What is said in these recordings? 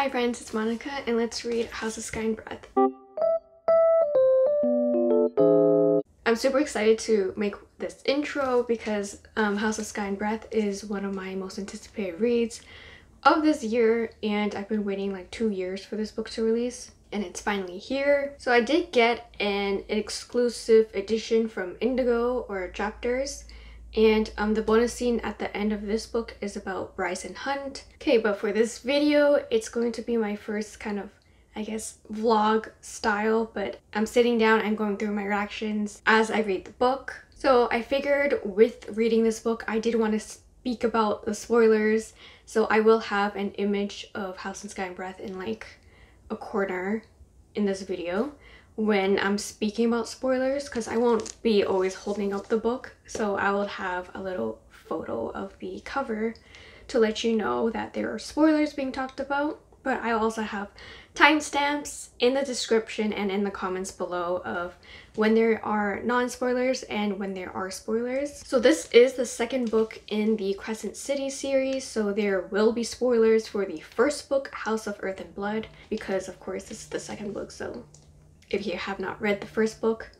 Hi friends, it's Monica and let's read House of Sky and Breath. I'm super excited to make this intro because um, House of Sky and Breath is one of my most anticipated reads of this year and I've been waiting like two years for this book to release and it's finally here. So I did get an exclusive edition from Indigo or Chapters and um, the bonus scene at the end of this book is about Bryce and Hunt. Okay, but for this video, it's going to be my first kind of, I guess, vlog style, but I'm sitting down and going through my reactions as I read the book. So I figured with reading this book, I did want to speak about the spoilers, so I will have an image of House and Sky and Breath in like a corner in this video when I'm speaking about spoilers because I won't be always holding up the book so I will have a little photo of the cover to let you know that there are spoilers being talked about but I also have timestamps in the description and in the comments below of when there are non-spoilers and when there are spoilers. So this is the second book in the Crescent City series, so there will be spoilers for the first book, House of Earth and Blood, because of course this is the second book, so if you have not read the first book,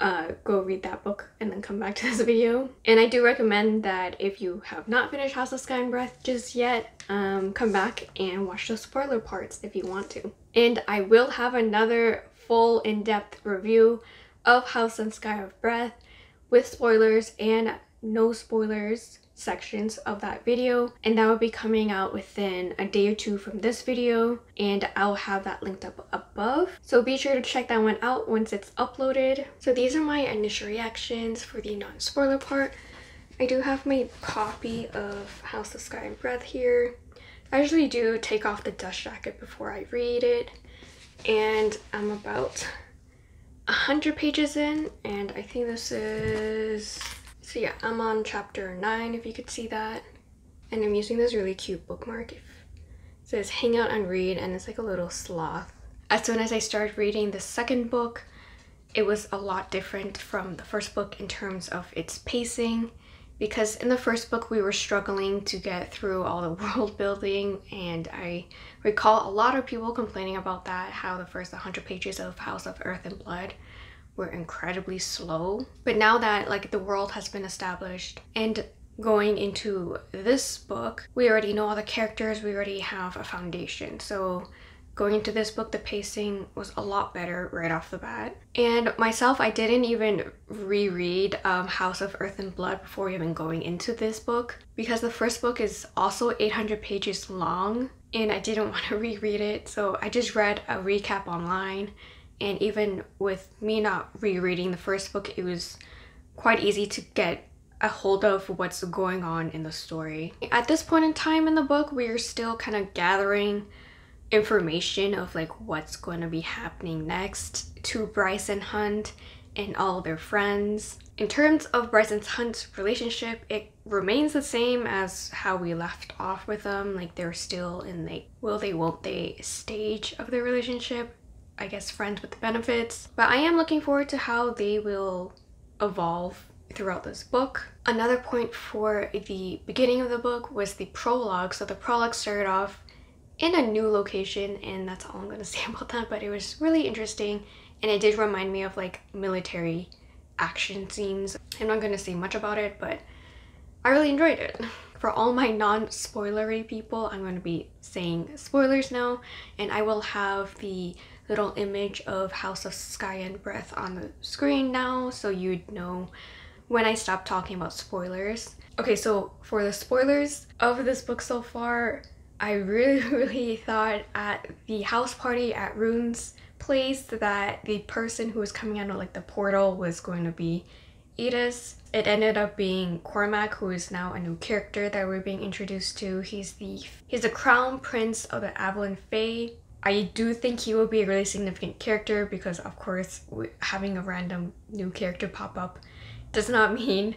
uh, go read that book and then come back to this video. And I do recommend that if you have not finished House of Sky and Breath just yet, um, come back and watch the spoiler parts if you want to. And I will have another full in-depth review of House and Sky of Breath with spoilers and no spoilers sections of that video and that will be coming out within a day or two from this video and I'll have that linked up above. So be sure to check that one out once it's uploaded. So these are my initial reactions for the non-spoiler part. I do have my copy of House of Sky and Breath here. I usually do take off the dust jacket before I read it and I'm about 100 pages in and I think this is so yeah, I'm on chapter 9 if you could see that. And I'm using this really cute bookmark. It says hang out and read and it's like a little sloth. As soon as I started reading the second book, it was a lot different from the first book in terms of its pacing because in the first book we were struggling to get through all the world building and I recall a lot of people complaining about that how the first 100 pages of House of Earth and Blood were incredibly slow. But now that like the world has been established and going into this book, we already know all the characters, we already have a foundation. So going into this book, the pacing was a lot better right off the bat. And myself, I didn't even reread um, House of Earth and Blood before even going into this book because the first book is also 800 pages long and I didn't want to reread it. So I just read a recap online and even with me not rereading the first book, it was quite easy to get a hold of what's going on in the story. At this point in time in the book, we're still kind of gathering information of like what's going to be happening next to Bryce and Hunt and all their friends. In terms of Bryce and Hunt's relationship, it remains the same as how we left off with them. Like they're still in like will they won't they stage of their relationship. I guess, friends with the benefits. But I am looking forward to how they will evolve throughout this book. Another point for the beginning of the book was the prologue. So the prologue started off in a new location and that's all I'm gonna say about that but it was really interesting and it did remind me of like military action scenes. I'm not gonna say much about it but I really enjoyed it. For all my non-spoilery people, I'm to be saying spoilers now and I will have the little image of House of Sky and Breath on the screen now so you'd know when I stop talking about spoilers. Okay, so for the spoilers of this book so far, I really, really thought at the house party at Ruhn's place that the person who was coming out of like the portal was going to be Aidas. It ended up being Cormac, who is now a new character that we're being introduced to. He's the he's the crown prince of the Avallen Fae. I do think he will be a really significant character because of course having a random new character pop up does not mean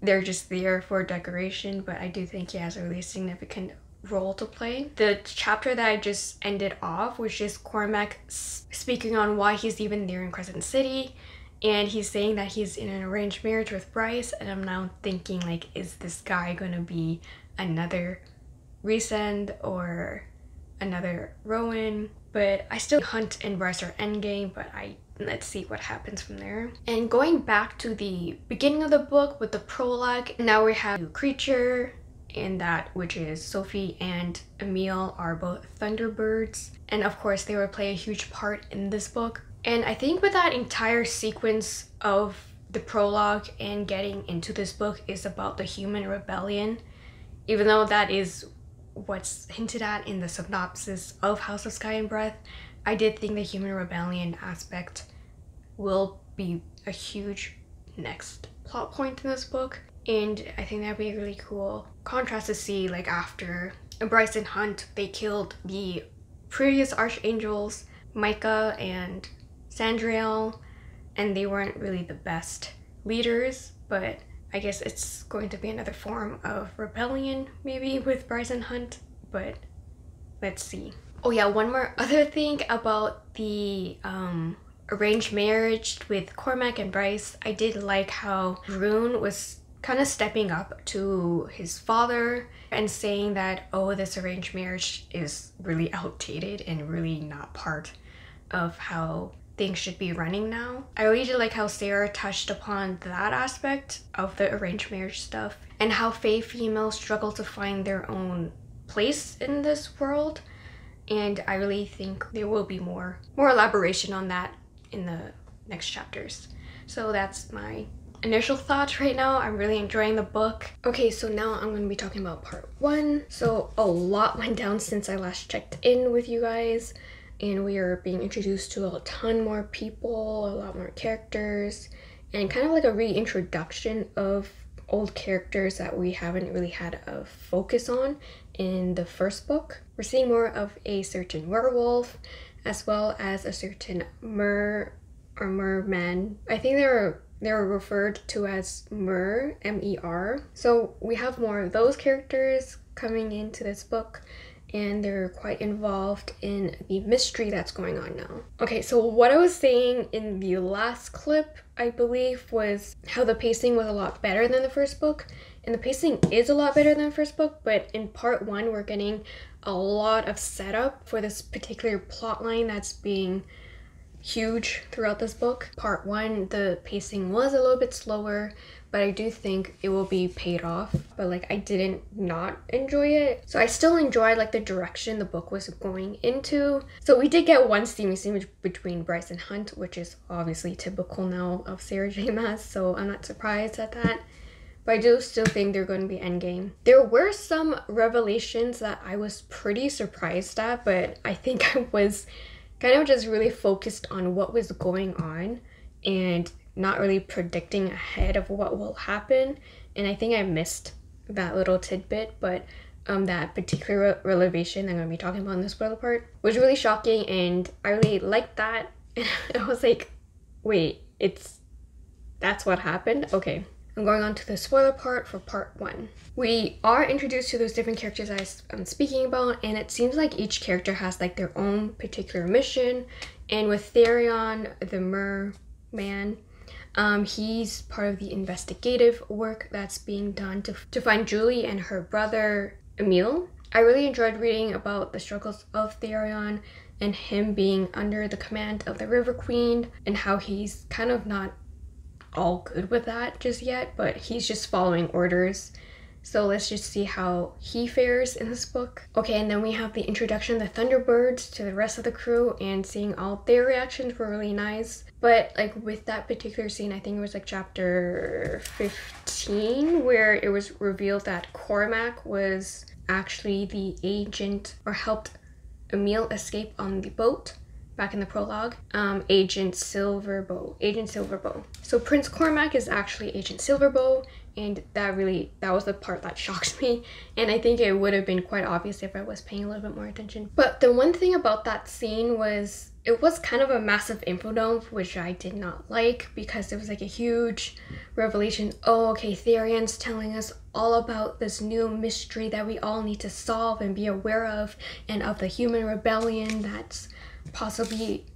they're just there for decoration but I do think he has a really significant role to play. The chapter that I just ended off was just Cormac speaking on why he's even there in Crescent City and he's saying that he's in an arranged marriage with Bryce and I'm now thinking like is this guy gonna be another Rhysand or another Rowan. But I still Hunt and Bryce are endgame, but I let's see what happens from there. And going back to the beginning of the book with the prologue, now we have a creature in that which is Sofie and Emile are both Thunderbirds. And of course they will play a huge part in this book. And I think with that entire sequence of the prologue and getting into this book is about the human rebellion, even though that is what's hinted at in the synopsis of House of Sky and Breath, I did think the human rebellion aspect will be a huge next plot point in this book. And I think that'd be a really cool contrast to see like after Bryce and Hunt, they killed the previous archangels, Micah and Sandriel, and they weren't really the best leaders, but I guess it's going to be another form of rebellion maybe with Bryce and Hunt, but let's see. Oh yeah, one more other thing about the um, arranged marriage with Cormac and Bryce. I did like how Ruhn was kind of stepping up to his father and saying that, oh, this arranged marriage is really outdated and really not part of how things should be running now. I really did like how Sarah touched upon that aspect of the arranged marriage stuff and how Fae females struggle to find their own place in this world. And I really think there will be more more elaboration on that in the next chapters. So that's my initial thoughts right now. I'm really enjoying the book. Okay, so now I'm going to be talking about part one. So a lot went down since I last checked in with you guys and we are being introduced to a ton more people, a lot more characters, and kind of like a reintroduction of old characters that we haven't really had a focus on in the first book. We're seeing more of a certain werewolf as well as a certain mer or merman. I think they're they're referred to as mer, M-E-R. So we have more of those characters coming into this book and they're quite involved in the mystery that's going on now. Okay, so what I was saying in the last clip, I believe, was how the pacing was a lot better than the first book. And the pacing is a lot better than the first book, but in part one, we're getting a lot of setup for this particular plot line that's being huge throughout this book. Part one, the pacing was a little bit slower but I do think it will be paid off. But like I didn't not enjoy it. So I still enjoyed like the direction the book was going into. So we did get one steamy scene between Bryce and Hunt, which is obviously typical now of Sarah J Maas, so I'm not surprised at that. But I do still think they're going to be endgame. There were some revelations that I was pretty surprised at, but I think I was kind of just really focused on what was going on and not really predicting ahead of what will happen. And I think I missed that little tidbit, but um, that particular revelation I'm going to be talking about in the spoiler part was really shocking, and I really liked that. And I was like, wait, it's that's what happened? Okay. I'm going on to the spoiler part for part one. We are introduced to those different characters I am speaking about, and it seems like each character has like their own particular mission. And with Tharion, the merman, um, he's part of the investigative work that's being done to, to find Julie and her brother Emile. I really enjoyed reading about the struggles of Tharion and him being under the command of the River Queen and how he's kind of not all good with that just yet, but he's just following orders so let's just see how he fares in this book. Okay, and then we have the introduction of the Thunderbirds to the rest of the crew and seeing all their reactions were really nice. But like with that particular scene, I think it was like chapter 15 where it was revealed that Cormac was actually the agent or helped Emile escape on the boat back in the prologue, um, Agent Silverbow. Agent Silverbow. So Prince Cormac is actually Agent Silverbow, and that really that was the part that shocked me. And i think it would have been quite obvious if i was paying a little bit more attention. But the one thing about that scene was it was kind of a massive info dump which i did not like because it was like a huge revelation. Oh okay tharion's telling us all about this new mystery that we all need to solve and be aware of and of the human rebellion that's possibly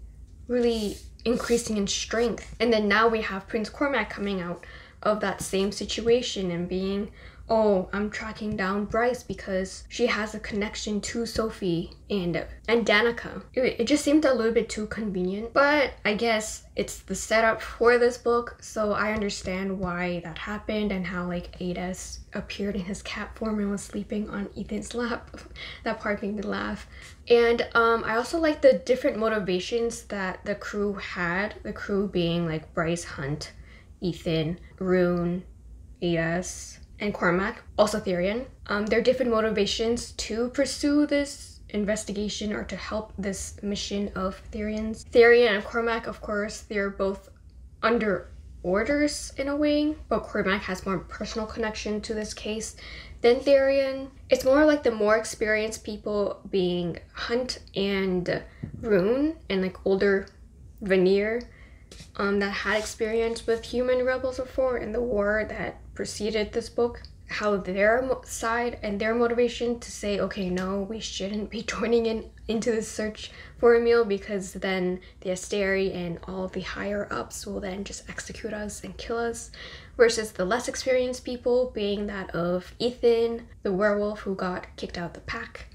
really increasing in strength. And then now we have prince cormac coming out of that same situation and being oh, I'm tracking down Bryce because she has a connection to Sofie and and Danika. It, it just seemed a little bit too convenient, but I guess it's the setup for this book, so I understand why that happened and how like Aidas appeared in his cat form and was sleeping on Ithan's lap. that part made me laugh. And um, I also like the different motivations that the crew had. The crew being like Bryce Hunt, Ithan, Ruhn, Aidas, and Cormac, also Tharion. Um, their different motivations to pursue this investigation or to help this mission of Tharion's. Tharion and Cormac, of course, they're both under orders in a way, but Cormac has more personal connection to this case than Tharion. It's more like the more experienced people being Hunt and Ruhn and like older Vanir um, that had experience with human rebels before in the war that preceded this book how their side and their motivation to say okay no we shouldn't be joining in into the search for Emile because then the Asteri and all the higher ups will then just execute us and kill us versus the less experienced people being that of Ithan the werewolf who got kicked out of the pack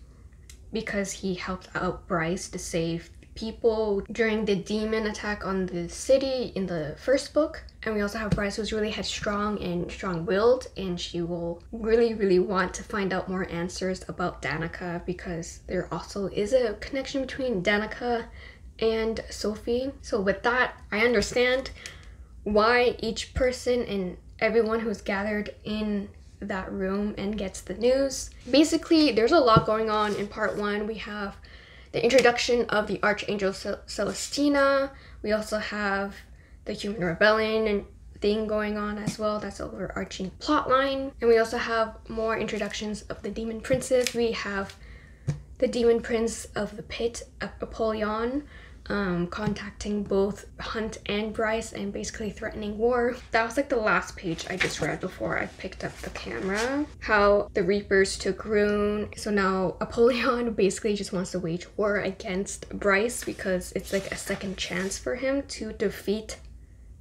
because he helped out Bryce to save people during the demon attack on the city in the first book. And we also have Bryce who's really headstrong and strong-willed and she will really, really want to find out more answers about Danika because there also is a connection between Danika and Sofie. So with that, I understand why each person and everyone who's gathered in that room and gets the news. Basically, there's a lot going on in part one. We have the introduction of the Archangel Celestina. We also have the human rebellion and thing going on as well. That's an overarching plot line. And we also have more introductions of the demon princes. We have the demon prince of the pit, Apollion, um, contacting both Hunt and Bryce and basically threatening war. That was like the last page I just read before I picked up the camera. How the Reapers took Ruhn. So now Apollion basically just wants to wage war against Bryce because it's like a second chance for him to defeat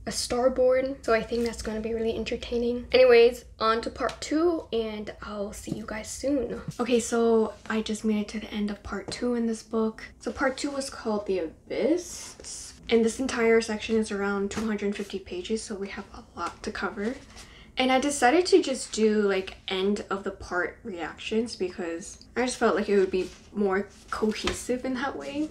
a starborn so i think that's going to be really entertaining. Anyways on to part two and i'll see you guys soon. Okay so i just made it to the end of part two in this book. So part two was called the abyss and this entire section is around 250 pages so we have a lot to cover. And I decided to just do like end of the part reactions because I just felt like it would be more cohesive in that way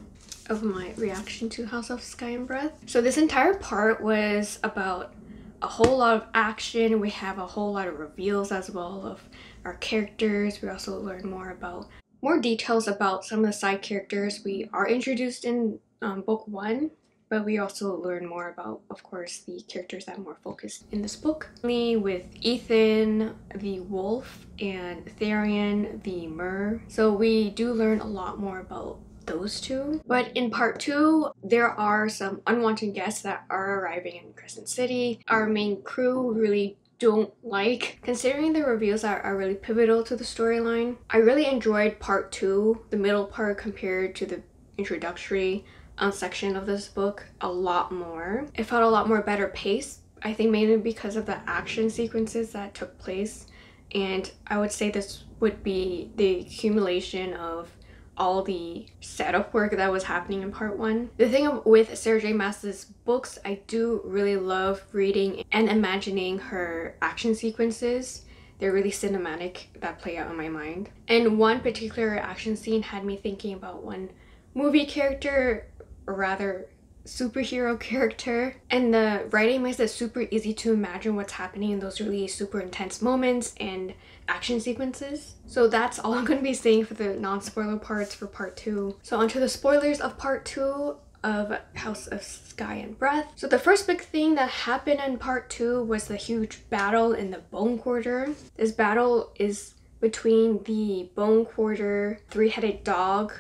of my reaction to House of Sky and Breath. So this entire part was about a whole lot of action. We have a whole lot of reveals as well of our characters. We also learn more about more details about some of the side characters we are introduced in um, book one but we also learn more about, of course, the characters that are more focused in this book. Me with Ithan, the wolf, and Tharion, the mer. So we do learn a lot more about those two. But in part two, there are some unwanted guests that are arriving in Crescent City. Our main crew really don't like. Considering the reveals are, are really pivotal to the storyline, I really enjoyed part two, the middle part compared to the introductory um, section of this book a lot more. It felt a lot more better pace. I think mainly because of the action sequences that took place and I would say this would be the accumulation of all the setup work that was happening in part one. The thing with Sarah J Maas's books, I do really love reading and imagining her action sequences. They're really cinematic that play out in my mind. And one particular action scene had me thinking about one movie character, or rather superhero character and the writing makes it super easy to imagine what's happening in those really super intense moments and action sequences. So that's all I'm going to be saying for the non-spoiler parts for part two. So onto the spoilers of part two of House of Sky and Breath. So the first big thing that happened in part two was the huge battle in the Bone Quarter. This battle is between the Bone Quarter three-headed dog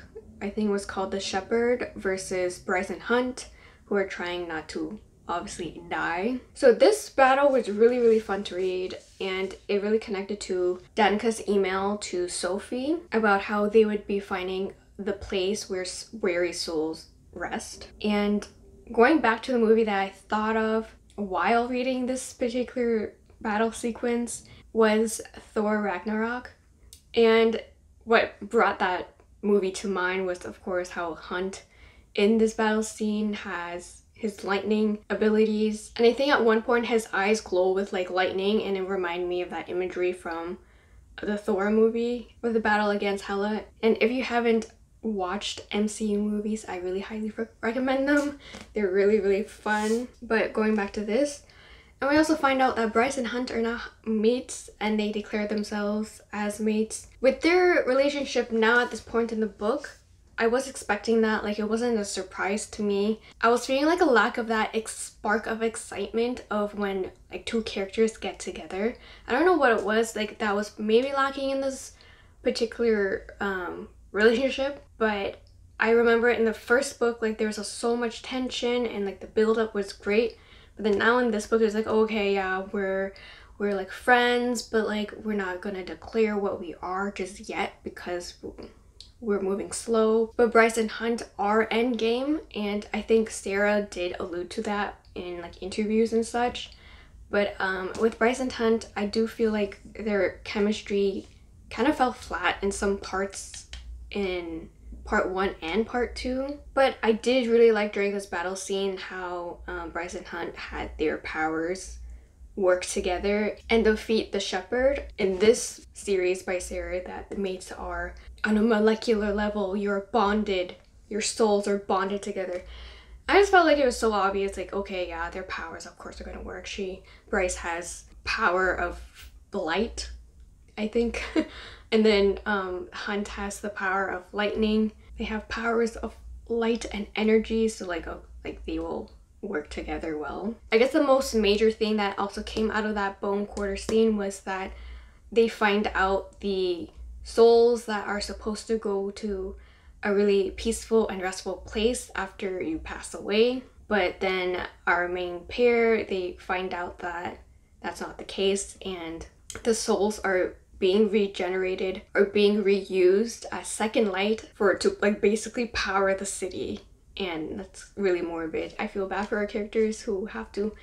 I think was called the Shepherd versus Bryce and Hunt who are trying not to obviously die. So this battle was really really fun to read and it really connected to Danika's email to Sofie about how they would be finding the place where weary souls rest. And going back to the movie that I thought of while reading this particular battle sequence was Thor Ragnarok. And what brought that movie to mind was, of course, how Hunt in this battle scene has his lightning abilities. And I think at one point his eyes glow with like lightning and it reminded me of that imagery from the Thor movie with the battle against Hela. And if you haven't watched MCU movies, I really highly re recommend them. They're really, really fun. But going back to this, and we also find out that Bryce and Hunt are now mates and they declare themselves as mates. With their relationship now at this point in the book, I was expecting that, like it wasn't a surprise to me. I was feeling like a lack of that spark of excitement of when like two characters get together. I don't know what it was, like that was maybe lacking in this particular um, relationship, but I remember in the first book, like there was a, so much tension and like the build up was great. But then now in this book, it's like, okay, yeah, we're we're like friends, but like we're not gonna declare what we are just yet because we're moving slow. But Bryce and Hunt are endgame, and I think Sarah did allude to that in like interviews and such. But um, with Bryce and Hunt, I do feel like their chemistry kind of fell flat in some parts in part one and part two. But I did really like during this battle scene how um, Bryce and Hunt had their powers work together and defeat the shepherd. In this series by Sarah, that the mates are on a molecular level, you're bonded, your souls are bonded together. I just felt like it was so obvious, like, okay, yeah, their powers, of course, are gonna work. She, Bryce, has power of blight, I think. and then um, Hunt has the power of lightning. They have powers of light and energy, so like, a, like they will work together well. I guess the most major thing that also came out of that bone quarter scene was that they find out the souls that are supposed to go to a really peaceful and restful place after you pass away. But then our main pair, they find out that that's not the case and the souls are being regenerated or being reused as second light for to like basically power the city and that's really morbid. I feel bad for our characters who have to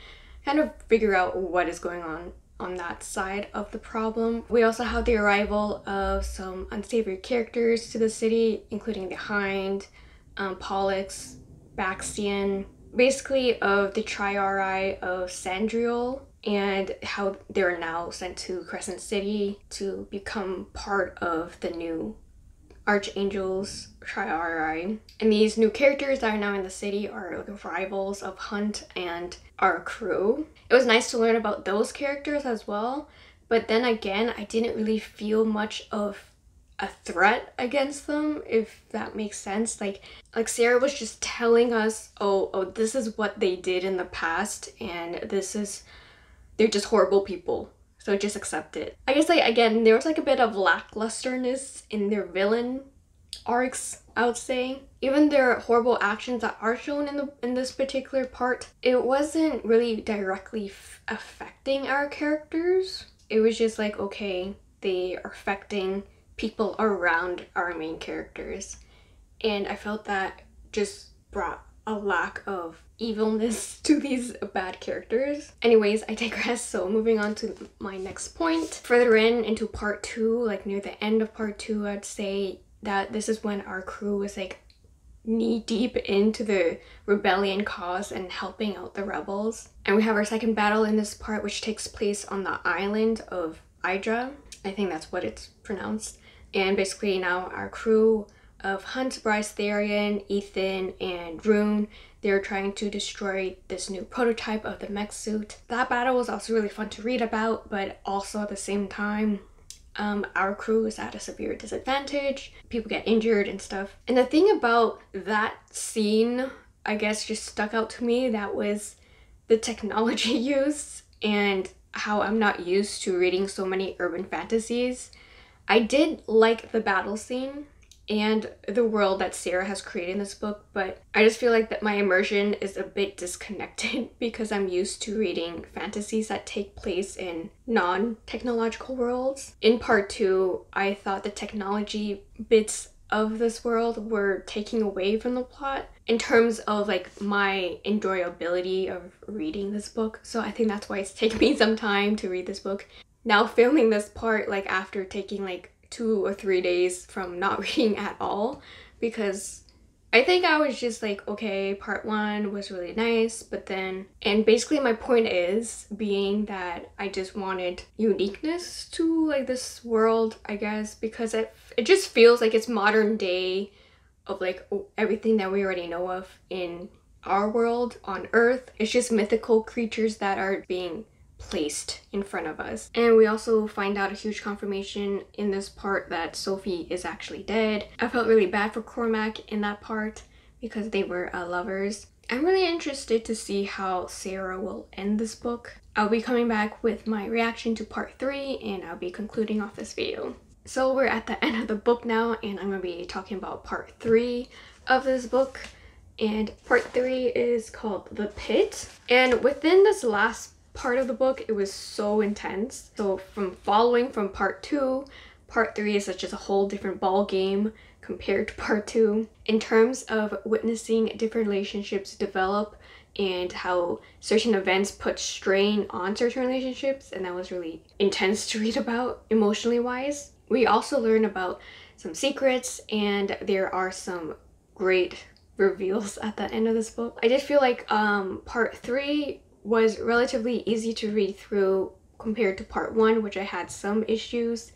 kind of figure out what is going on on that side of the problem. We also have the arrival of some unsavory characters to the city, including the Hind, um, Pollux, Baxian, basically of the Triarii of Sandriel and how they're now sent to Crescent City to become part of the new archangels Triarii. And these new characters that are now in the city are rivals of Hunt and our crew. It was nice to learn about those characters as well, but then again, I didn't really feel much of a threat against them if that makes sense like like sarah was just telling us oh oh this is what they did in the past and this is they're just horrible people so just accept it. I guess like again, there was like a bit of lacklusterness in their villain arcs, I would say. Even their horrible actions that are shown in the in this particular part, it wasn't really directly affecting our characters. It was just like okay, they are affecting people around our main characters. And I felt that just brought a lack of evilness to these bad characters. Anyways, I digress, so moving on to my next point. Further in into part two, like near the end of part two, I'd say that this is when our crew was like knee deep into the rebellion cause and helping out the rebels. And we have our second battle in this part which takes place on the island of Ydra. I think that's what it's pronounced. And basically now our crew of Hunt, Bryce, Tharion, Ithan, and Ruhn. They're trying to destroy this new prototype of the mech suit. That battle was also really fun to read about, but also at the same time, um, our crew is at a severe disadvantage. People get injured and stuff. And the thing about that scene, I guess, just stuck out to me. That was the technology used and how I'm not used to reading so many urban fantasies. I did like the battle scene and the world that Sarah has created in this book, but I just feel like that my immersion is a bit disconnected because I'm used to reading fantasies that take place in non-technological worlds. In part two, I thought the technology bits of this world were taking away from the plot in terms of like my enjoyability of reading this book. So I think that's why it's taken me some time to read this book. now filming this part like after taking like two or three days from not reading at all because I think I was just like, okay, part one was really nice, but then, and basically my point is being that I just wanted uniqueness to like this world, I guess, because it, it just feels like it's modern day of like everything that we already know of in our world on Earth. It's just mythical creatures that are being placed in front of us. And we also find out a huge confirmation in this part that Sofie is actually dead. I felt really bad for Cormac in that part because they were uh, lovers. I'm really interested to see how Sarah will end this book. I'll be coming back with my reaction to part 3 and I'll be concluding off this video. So we're at the end of the book now and I'm going to be talking about part 3 of this book. And part 3 is called The Pit. And within this last part of the book, it was so intense. So from following from part two, part three is such as a whole different ball game compared to part two. In terms of witnessing different relationships develop and how certain events put strain on certain relationships, and that was really intense to read about emotionally wise. We also learn about some secrets, and there are some great reveals at the end of this book. I did feel like um, part three was relatively easy to read through compared to part one, which I had some issues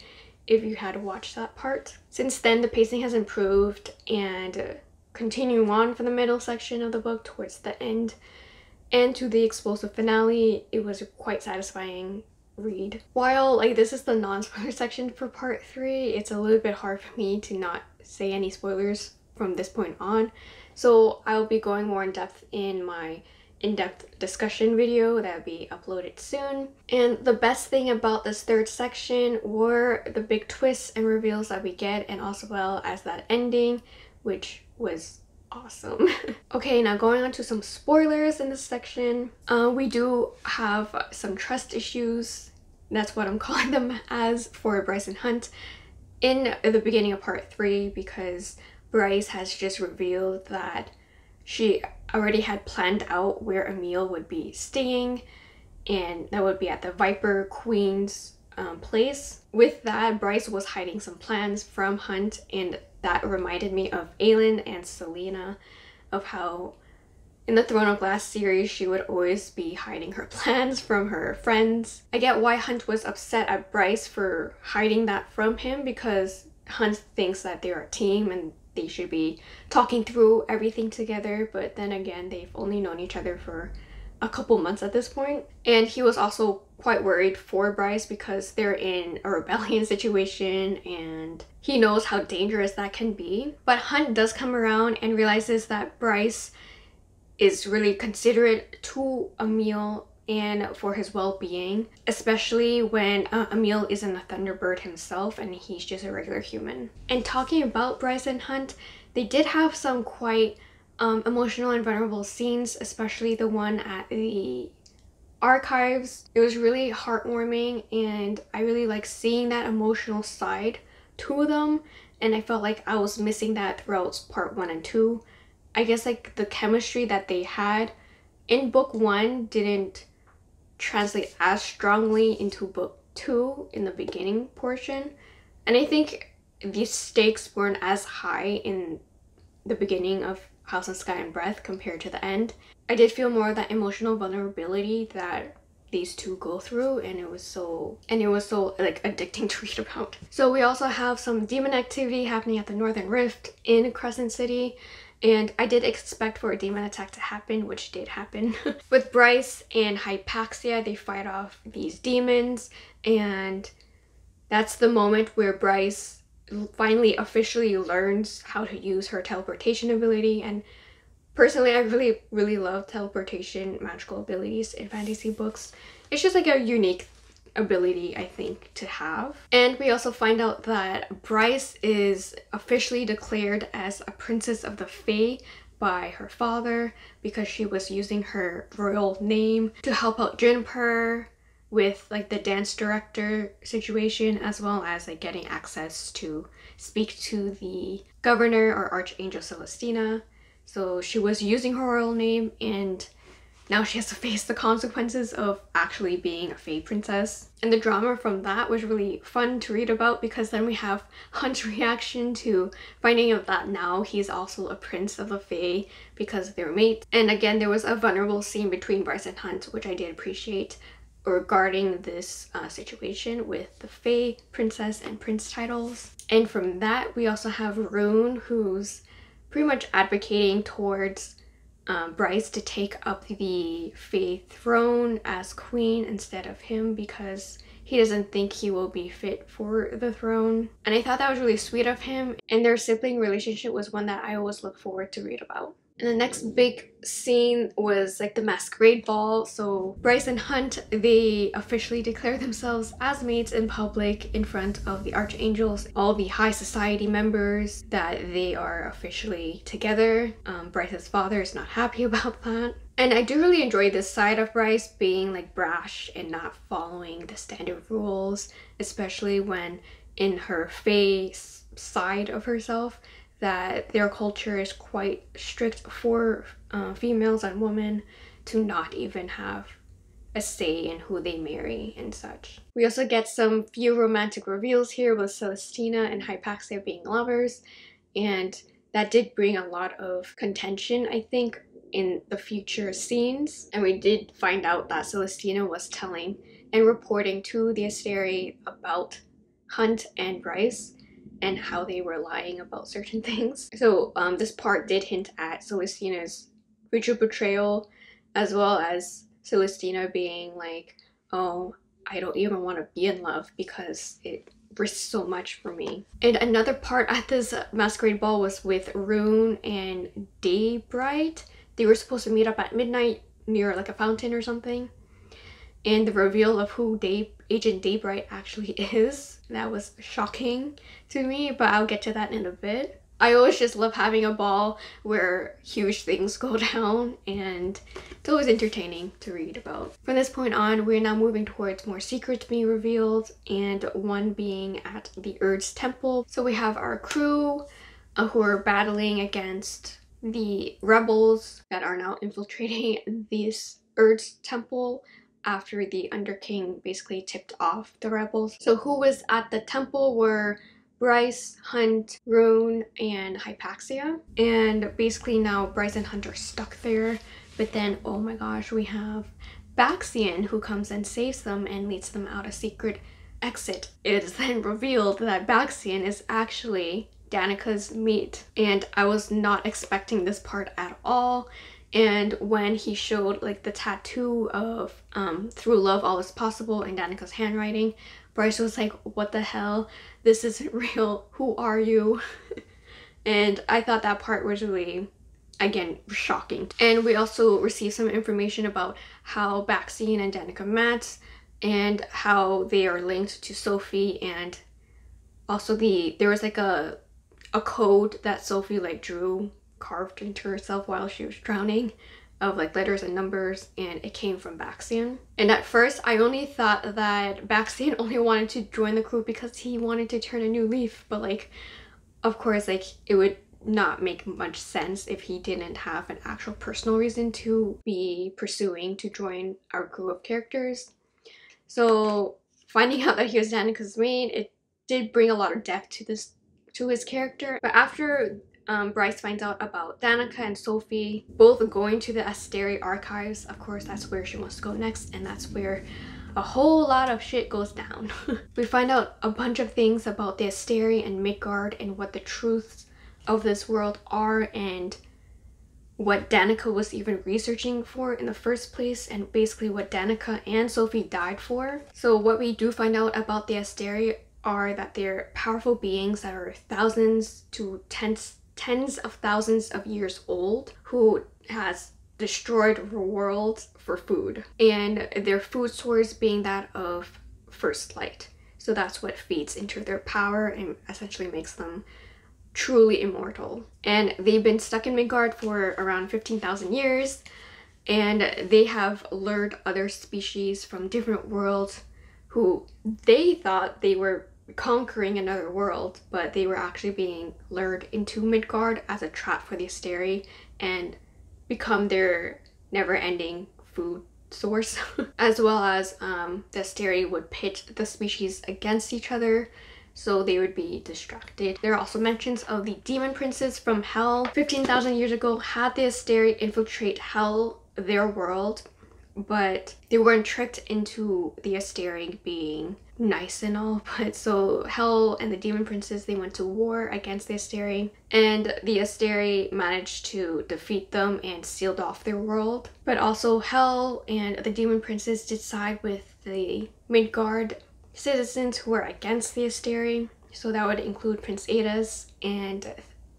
if you had watched that part. Since then, the pacing has improved and uh, continuing on from the middle section of the book towards the end and to the explosive finale, it was quite satisfying read. While like this is the non-spoiler section for part three, it's a little bit hard for me to not say any spoilers from this point on. So I'll be going more in depth in my in-depth discussion video that will be uploaded soon. And the best thing about this third section were the big twists and reveals that we get and also well as that ending, which was awesome. okay, now going on to some spoilers in this section. Uh, we do have some trust issues. That's what I'm calling them as for Bryce and Hunt in the beginning of part three because Bryce has just revealed that she already had planned out where Emile would be staying, and that would be at the Viper Queen's um, place. With that, Bryce was hiding some plans from Hunt, and that reminded me of Aelin and Celaena, of how in the Throne of Glass series, she would always be hiding her plans from her friends. I get why Hunt was upset at Bryce for hiding that from him because Hunt thinks that they're a team and they should be talking through everything together but then again they've only known each other for a couple months at this point. and he was also quite worried for Bryce because they're in a rebellion situation and he knows how dangerous that can be but Hunt does come around and realizes that Bryce is really considerate to Emile and for his well-being especially when uh, Emile isn't a Thunderbird himself and he's just a regular human. And talking about Bryce and Hunt, they did have some quite um, emotional and vulnerable scenes, especially the one at the archives. It was really heartwarming and I really like seeing that emotional side to them and I felt like I was missing that throughout part one and two. I guess like the chemistry that they had in book one didn't translate as strongly into book two in the beginning portion. And I think the stakes weren't as high in the beginning of House and Sky and Breath compared to the end. I did feel more of that emotional vulnerability that these two go through and it was so and it was so like addicting to read about. So we also have some demon activity happening at the Northern Rift in Crescent City and I did expect for a demon attack to happen, which did happen. With Bryce and Hypaxia, they fight off these demons, and that's the moment where Bryce finally officially learns how to use her teleportation ability. And personally, I really, really love teleportation magical abilities in fantasy books. It's just like a unique ability, I think, to have. And we also find out that Bryce is officially declared as a princess of the Fae by her father because she was using her royal name to help out Juniper with like the dance director situation as well as like getting access to speak to the governor or Archangel Celestina. So she was using her royal name and now she has to face the consequences of actually being a Fae princess. And the drama from that was really fun to read about because then we have Hunt's reaction to finding out that now he's also a prince of the Fae because they're mates. And again, there was a vulnerable scene between Bryce and Hunt, which I did appreciate regarding this uh, situation with the Fae princess and prince titles. And from that, we also have Ruhn, who's pretty much advocating towards um, Bryce to take up the Fae throne as queen instead of him because he doesn't think he will be fit for the throne. And I thought that was really sweet of him. And their sibling relationship was one that I always look forward to read about. And the next big scene was like the masquerade ball. So Bryce and Hunt, they officially declare themselves as mates in public in front of the archangels, all the high society members that they are officially together. Um, Bryce's father is not happy about that. And I do really enjoy this side of Bryce being like brash and not following the standard rules, especially when in her face side of herself that their culture is quite strict for uh, females and women to not even have a say in who they marry and such. We also get some few romantic reveals here with Celestina and Hypaxia being lovers and that did bring a lot of contention I think in the future scenes and we did find out that Celestina was telling and reporting to the Asteri about Hunt and Bryce and how they were lying about certain things. So um, this part did hint at Celestina's future betrayal as well as Celestina being like, oh, I don't even want to be in love because it risks so much for me. And another part at this masquerade ball was with Ruhn and Daybright. They were supposed to meet up at midnight near like a fountain or something and the reveal of who Day Agent Daybright actually is. That was shocking to me, but I'll get to that in a bit. I always just love having a ball where huge things go down and it's always entertaining to read about. From this point on, we're now moving towards more secrets being revealed and one being at the Urd's Temple. So we have our crew uh, who are battling against the rebels that are now infiltrating this Urd's Temple after the Underking basically tipped off the rebels. So who was at the temple were Bryce, Hunt, Ruhn, and Hypaxia. And basically now Bryce and Hunt are stuck there. But then, oh my gosh, we have Baxian who comes and saves them and leads them out a secret exit. It is then revealed that Baxian is actually Danika's mate. And I was not expecting this part at all and when he showed like the tattoo of um, through love all is possible in danika's handwriting bryce was like what the hell? This isn't real. Who are you? And i thought that part was really again shocking. And we also received some information about how Baxian and danica met and how they are linked to sofie and also the there was like a a code that sofie like drew carved into herself while she was drowning of like letters and numbers and it came from Baxian. And at first I only thought that Baxian only wanted to join the crew because he wanted to turn a new leaf but like of course like it would not make much sense if he didn't have an actual personal reason to be pursuing to join our crew of characters. So finding out that he was Danika's main, it did bring a lot of depth to this to his character. But after um, Bryce finds out about Danika and Sofie both going to the Asteri archives. Of course, that's where she wants to go next, and that's where a whole lot of shit goes down. we find out a bunch of things about the Asteri and Midgard and what the truths of this world are and what Danika was even researching for in the first place and basically what Danika and Sofie died for. So what we do find out about the Asteri are that they're powerful beings that are thousands to tens tens of thousands of years old who has destroyed the world for food. And their food source being that of first light. So that's what feeds into their power and essentially makes them truly immortal. And they've been stuck in Midgard for around 15,000 years. And they have lured other species from different worlds who they thought they were conquering another world, but they were actually being lured into Midgard as a trap for the Asteri and become their never-ending food source as well as um, the Asteri would pit the species against each other so they would be distracted. There are also mentions of the demon princes from Hell. 15,000 years ago had the Asteri infiltrate Hell, their world, but they weren't tricked into the Asteri being nice and all but so Hell and the Demon Princes they went to war against the Asteri and the Asteri managed to defeat them and sealed off their world. But also Hell and the Demon Princes did side with the Midgard citizens who were against the Asteri. So that would include Prince Aidas and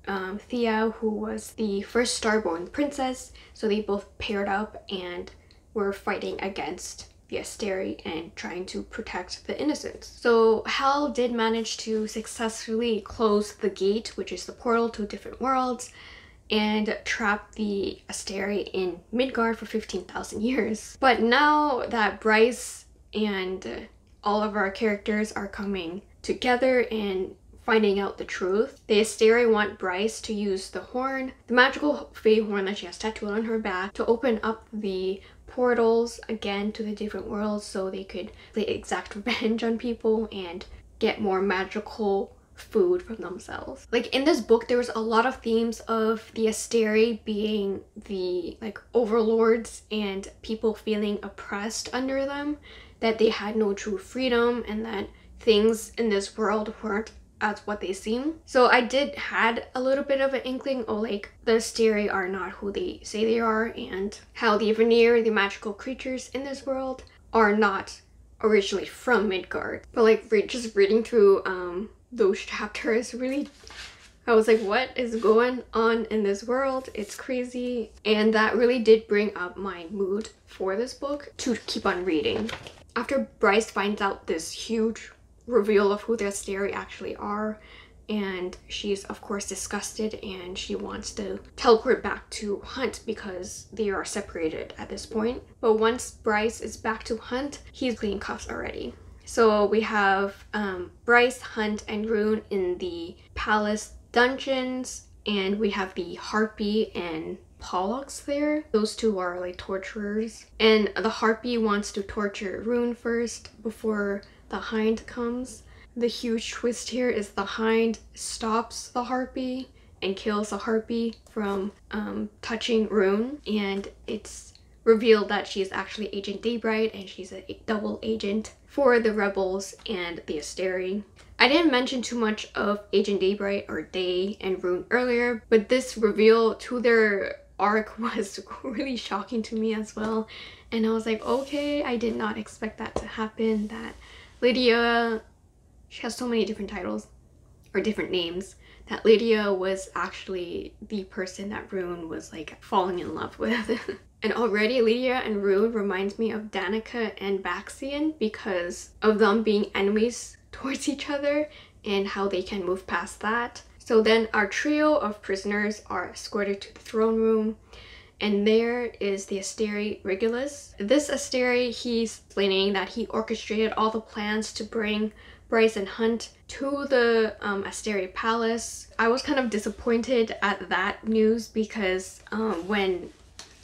um, Theia who was the first starborn princess. So they both paired up and were fighting against the Asteri and trying to protect the innocents. So Hell did manage to successfully close the gate, which is the portal to different worlds, and trap the Asteri in Midgard for 15,000 years. But now that Bryce and all of our characters are coming together and finding out the truth. The Asteri want Bryce to use the horn, the magical Fae horn that she has tattooed on her back, to open up the portals again to the different worlds so they could like, exact revenge on people and get more magical food from themselves. Like in this book there was a lot of themes of the Asteri being the like overlords and people feeling oppressed under them, that they had no true freedom and that things in this world weren't as what they seem. So I did had a little bit of an inkling of like the Asteri are not who they say they are and how the Vanir, the magical creatures in this world, are not originally from Midgard. But like re just reading through um, those chapters really I was like, what is going on in this world? It's crazy. And that really did bring up my mood for this book to keep on reading. After Bryce finds out this huge reveal of who the Asteri actually are and she's of course disgusted and she wants to teleport back to Hunt because they are separated at this point. But once Bryce is back to Hunt, he's clean cuffs already. So we have um, Bryce, Hunt, and Ruhn in the palace dungeons and we have the Harpy and Pollux there. Those two are like torturers. And the Harpy wants to torture Ruhn first before the hind comes. The huge twist here is the hind stops the harpy and kills the harpy from um, touching Ruhn and it's revealed that she is actually Agent Daybright and she's a double agent for the rebels and the Asteri. I didn't mention too much of Agent Daybright or Day and Ruhn earlier, but this reveal to their arc was really shocking to me as well. And I was like, okay, I did not expect that to happen, that Lidia, she has so many different titles or different names that Lidia was actually the person that Ruhn was like falling in love with. and already Lidia and Ruhn reminds me of Danika and Baxian because of them being enemies towards each other and how they can move past that. So then our trio of prisoners are escorted to the throne room and there is the Asteri Rigelus. This Asteri, he's explaining that he orchestrated all the plans to bring Bryce and Hunt to the um, Asteri Palace. I was kind of disappointed at that news because um, when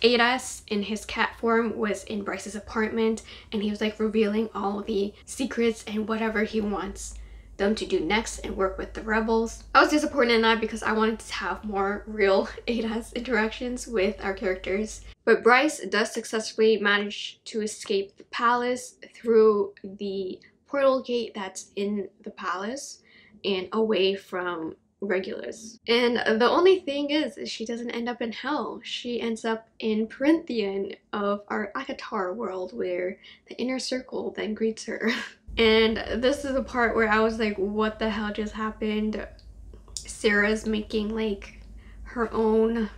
Aidas in his cat form was in Bryce's apartment and he was like revealing all the secrets and whatever he wants them to do next and work with the rebels. I was disappointed in that because I wanted to have more real Aidas interactions with our characters. But Bryce does successfully manage to escape the palace through the portal gate that's in the palace and away from Rigelus. And the only thing is, is she doesn't end up in hell. She ends up in Prythian of our ACOTAR world where the inner circle then greets her. And this is the part where I was like, what the hell just happened? Sarah's making like her own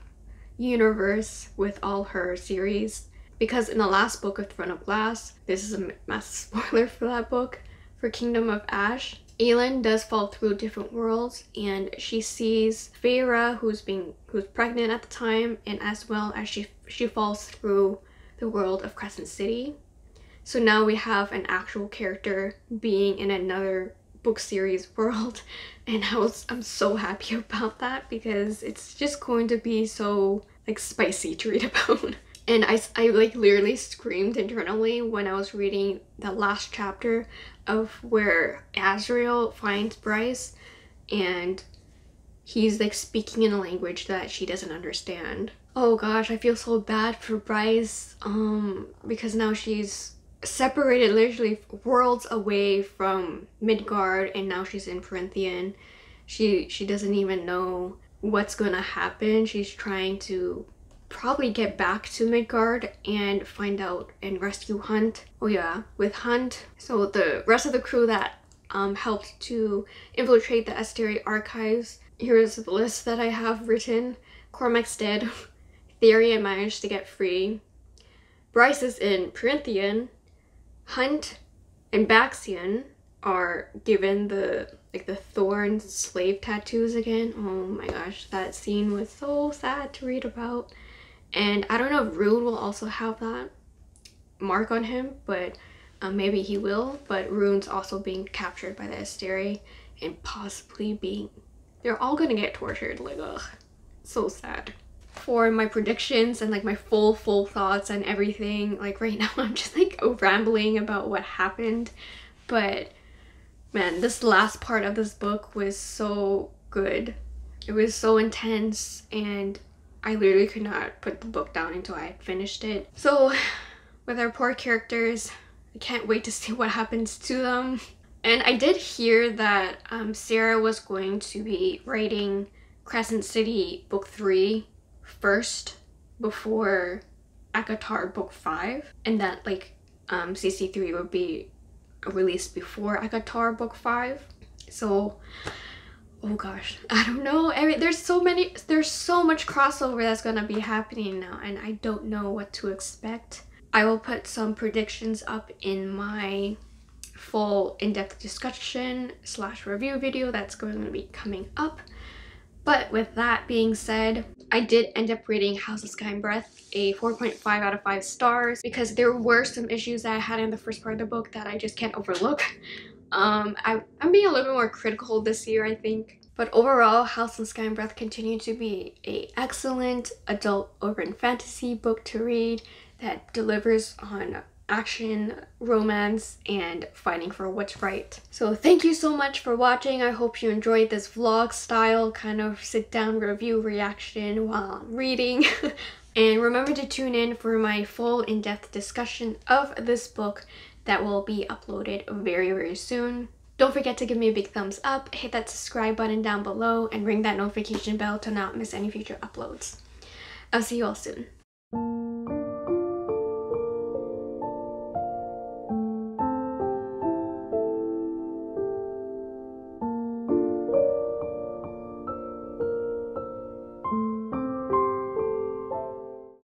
universe with all her series. Because in the last book of Throne of Glass, this is a massive spoiler for that book, for Kingdom of Ash, Aelin does fall through different worlds and she sees Feyre who's being who's pregnant at the time and as well as she she falls through the world of Crescent City so now we have an actual character being in another book series world and I was I'm so happy about that because it's just going to be so like spicy to read about. and I, I like literally screamed internally when I was reading the last chapter of where Azriel finds Bryce and he's like speaking in a language that she doesn't understand. Oh gosh, I feel so bad for Bryce um because now she's separated literally worlds away from Midgard and now she's in Prythian. She she doesn't even know what's going to happen. She's trying to probably get back to Midgard and find out and rescue Hunt. Oh yeah, with Hunt. So the rest of the crew that um, helped to infiltrate the Asteri archives. Here's the list that I have written. Cormac's dead. Tharion managed to get free. Bryce is in Prythian. Hunt and Baxian are given the like the thorn slave tattoos again. Oh my gosh, that scene was so sad to read about. And I don't know if Ruhn will also have that mark on him, but um, maybe he will. But Ruhn's also being captured by the Asteri and possibly being... They're all gonna get tortured. Like, ugh. So sad. For my predictions and like my full, full thoughts and everything, like right now I'm just like rambling about what happened. But man, this last part of this book was so good. It was so intense and I literally could not put the book down until I had finished it. So with our poor characters, I can't wait to see what happens to them. And I did hear that um, Sarah was going to be writing Crescent City book three first before ACOTAR book five and that like um, CC3 would be released before ACOTAR book five. So oh gosh i don't know. I mean, there's so many there's so much crossover that's gonna be happening now and i don't know what to expect. I will put some predictions up in my full in-depth discussion slash review video that's going to be coming up. But with that being said i did end up rating house of sky and breath a 4.5 out of 5 stars because there were some issues that i had in the first part of the book that i just can't overlook um, I, I'm being a little bit more critical this year, I think. But overall, House of Sky and Breath continue to be a excellent adult urban fantasy book to read that delivers on action, romance, and fighting for what's right. So thank you so much for watching. I hope you enjoyed this vlog style kind of sit down review reaction while I'm reading. and remember to tune in for my full in-depth discussion of this book that will be uploaded very, very soon. Don't forget to give me a big thumbs up, hit that subscribe button down below, and ring that notification bell to not miss any future uploads. I'll see you all soon.